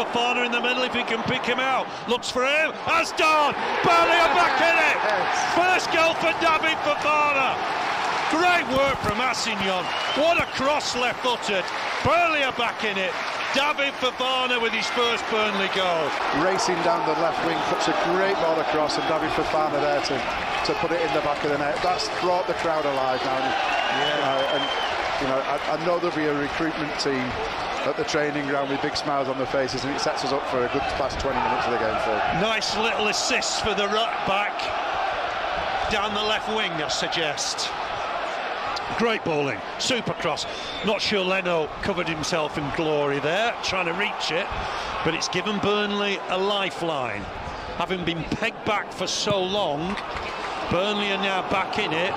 Fofana in the middle if he can pick him out. Looks for him. Has done. Burnley are back in it. First goal for David Fofana. Great work from Assignon. What a cross left footed. Burnley are back in it. David Fofana with his first Burnley goal. Racing down the left wing, puts a great ball across, and David Fofana there to, to put it in the back of the net. That's brought the crowd alive now. Yeah. You know, and you know, I, know there'll be a recruitment team at the training ground with big smiles on their faces, and it sets us up for a good past 20 minutes of the game. Phil. Nice little assist for the right back down the left wing, I suggest. Great bowling, super cross. Not sure Leno covered himself in glory there, trying to reach it, but it's given Burnley a lifeline. Having been pegged back for so long, Burnley are now back in it.